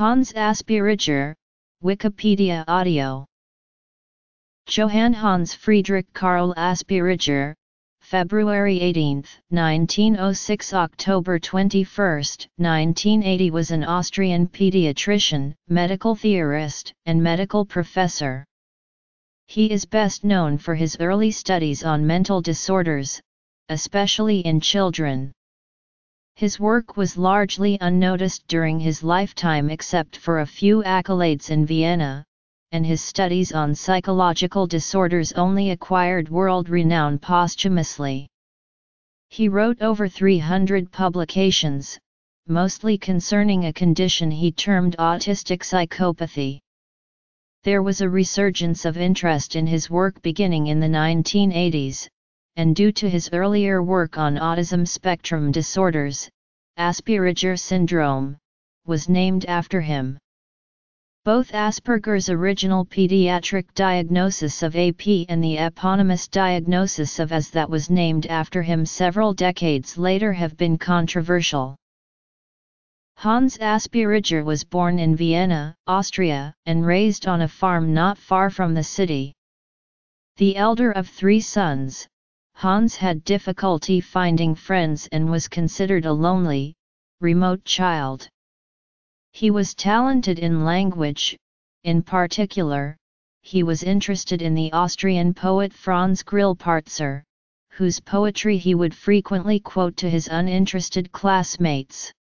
Hans Asperger, Wikipedia Audio Johann Hans Friedrich Karl Asperger, February 18, 1906 October 21, 1980 was an Austrian pediatrician, medical theorist, and medical professor. He is best known for his early studies on mental disorders, especially in children. His work was largely unnoticed during his lifetime except for a few accolades in Vienna, and his studies on psychological disorders only acquired world renown posthumously. He wrote over 300 publications, mostly concerning a condition he termed autistic psychopathy. There was a resurgence of interest in his work beginning in the 1980s, and due to his earlier work on autism spectrum disorders, Asperger syndrome, was named after him. Both Asperger's original pediatric diagnosis of AP and the eponymous diagnosis of AS that was named after him several decades later have been controversial. Hans Asperger was born in Vienna, Austria, and raised on a farm not far from the city. The elder of three sons, Hans had difficulty finding friends and was considered a lonely, remote child. He was talented in language, in particular, he was interested in the Austrian poet Franz Grillparzer, whose poetry he would frequently quote to his uninterested classmates.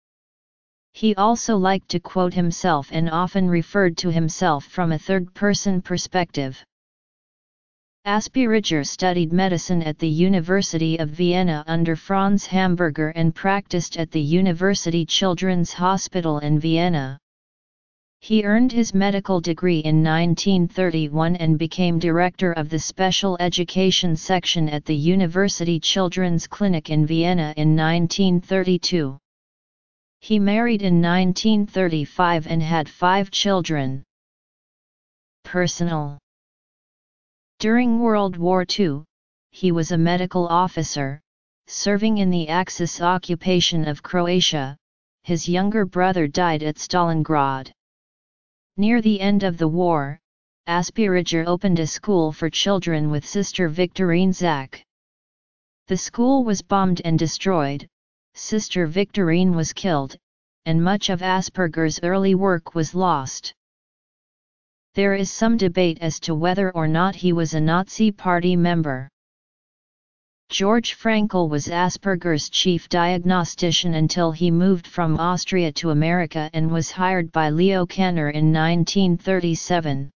He also liked to quote himself and often referred to himself from a third-person perspective. Asperger studied medicine at the University of Vienna under Franz Hamburger and practiced at the University Children's Hospital in Vienna. He earned his medical degree in 1931 and became director of the special education section at the University Children's Clinic in Vienna in 1932. He married in 1935 and had five children. Personal during World War II, he was a medical officer, serving in the Axis occupation of Croatia. His younger brother died at Stalingrad. Near the end of the war, Asperger opened a school for children with Sister Victorine Zach. The school was bombed and destroyed, Sister Victorine was killed, and much of Asperger's early work was lost. There is some debate as to whether or not he was a Nazi Party member. George Frankl was Asperger's chief diagnostician until he moved from Austria to America and was hired by Leo Kanner in 1937.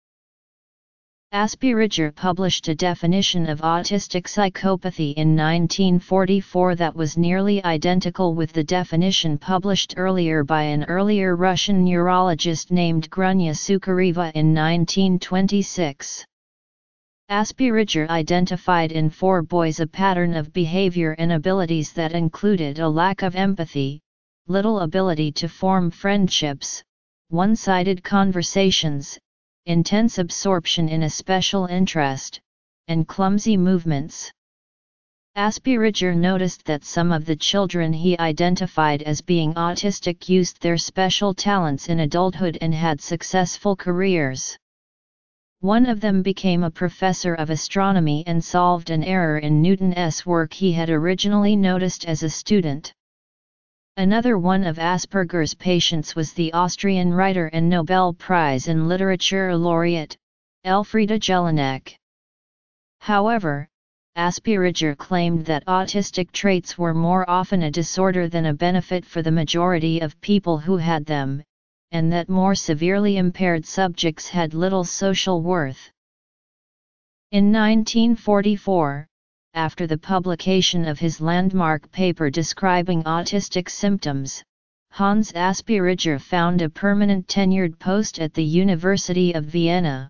Asperger published a definition of autistic psychopathy in 1944 that was nearly identical with the definition published earlier by an earlier Russian neurologist named Grunya Sukhareva in 1926. Asperger identified in four boys a pattern of behavior and abilities that included a lack of empathy, little ability to form friendships, one-sided conversations, intense absorption in a special interest, and clumsy movements. Asperger noticed that some of the children he identified as being autistic used their special talents in adulthood and had successful careers. One of them became a professor of astronomy and solved an error in Newton's work he had originally noticed as a student. Another one of Asperger's patients was the Austrian writer and Nobel Prize in Literature laureate, Elfriede Jelinek. However, Asperger claimed that autistic traits were more often a disorder than a benefit for the majority of people who had them, and that more severely impaired subjects had little social worth. In 1944, after the publication of his landmark paper describing autistic symptoms, Hans Asperger found a permanent tenured post at the University of Vienna.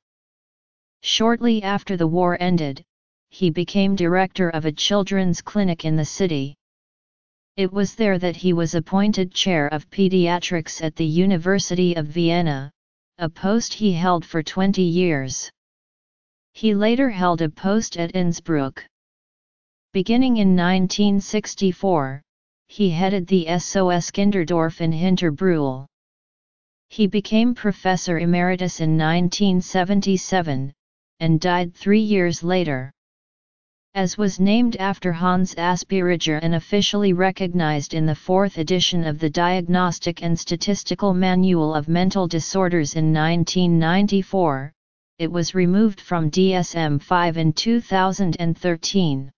Shortly after the war ended, he became director of a children's clinic in the city. It was there that he was appointed chair of pediatrics at the University of Vienna, a post he held for 20 years. He later held a post at Innsbruck. Beginning in 1964, he headed the SOS Kinderdorf in Hinterbrühl. He became professor emeritus in 1977, and died three years later. As was named after Hans Asperger and officially recognized in the fourth edition of the Diagnostic and Statistical Manual of Mental Disorders in 1994, it was removed from DSM-5 in 2013.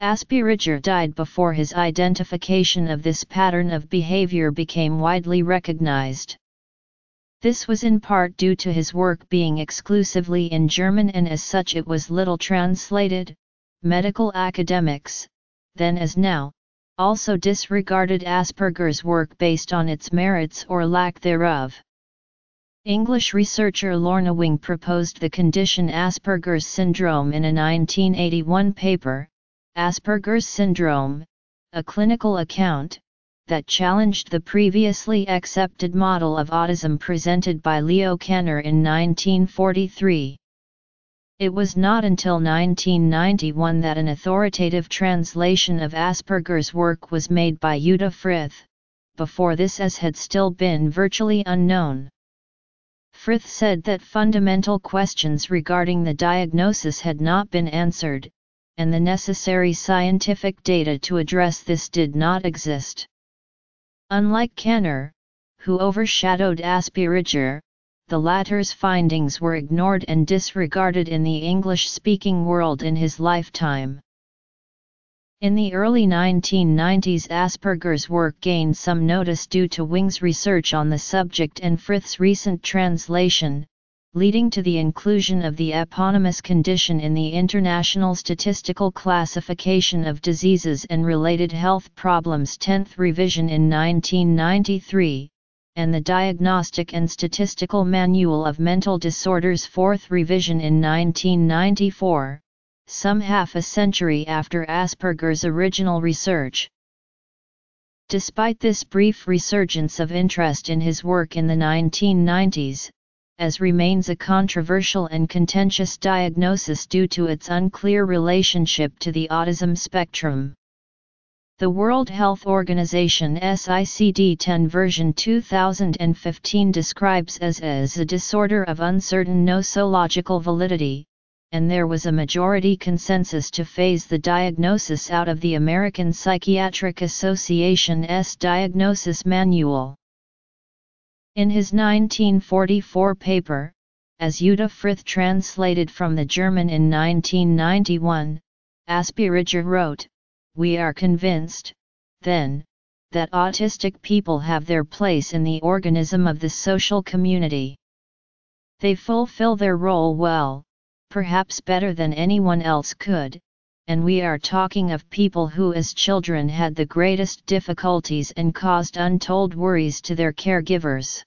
Asperger died before his identification of this pattern of behavior became widely recognized. This was in part due to his work being exclusively in German and as such it was little translated. Medical academics, then as now, also disregarded Asperger's work based on its merits or lack thereof. English researcher Lorna Wing proposed the condition Asperger's syndrome in a 1981 paper, Asperger's syndrome, a clinical account, that challenged the previously accepted model of autism presented by Leo Kanner in 1943. It was not until 1991 that an authoritative translation of Asperger's work was made by Uta Frith, before this as had still been virtually unknown. Frith said that fundamental questions regarding the diagnosis had not been answered, and the necessary scientific data to address this did not exist. Unlike Kanner, who overshadowed Asperger, the latter's findings were ignored and disregarded in the English-speaking world in his lifetime. In the early 1990s Asperger's work gained some notice due to Wing's research on the subject and Frith's recent translation, leading to the inclusion of the eponymous condition in the International Statistical Classification of Diseases and Related Health Problems 10th revision in 1993, and the Diagnostic and Statistical Manual of Mental Disorders 4th revision in 1994, some half a century after Asperger's original research. Despite this brief resurgence of interest in his work in the 1990s, as remains a controversial and contentious diagnosis due to its unclear relationship to the autism spectrum. The World Health Organization SICD-10 version 2015 describes as as a disorder of uncertain nosological validity, and there was a majority consensus to phase the diagnosis out of the American Psychiatric Association's Diagnosis Manual. In his 1944 paper, as Uta Frith translated from the German in 1991, Asperger wrote, We are convinced, then, that autistic people have their place in the organism of the social community. They fulfill their role well, perhaps better than anyone else could, and we are talking of people who as children had the greatest difficulties and caused untold worries to their caregivers.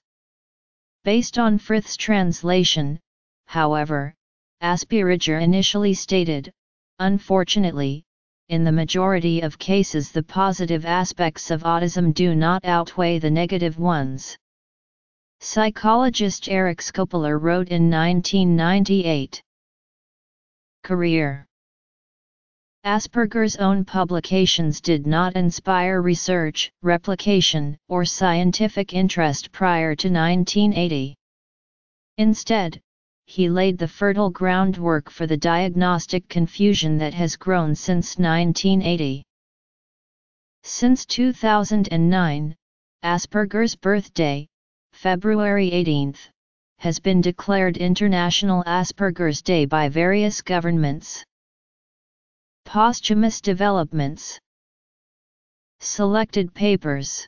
Based on Frith's translation, however, Asperger initially stated, unfortunately, in the majority of cases the positive aspects of autism do not outweigh the negative ones. Psychologist Eric Schopler wrote in 1998. Career Asperger's own publications did not inspire research, replication, or scientific interest prior to 1980. Instead, he laid the fertile groundwork for the diagnostic confusion that has grown since 1980. Since 2009, Asperger's birthday, February 18, has been declared International Asperger's Day by various governments. Posthumous developments. Selected papers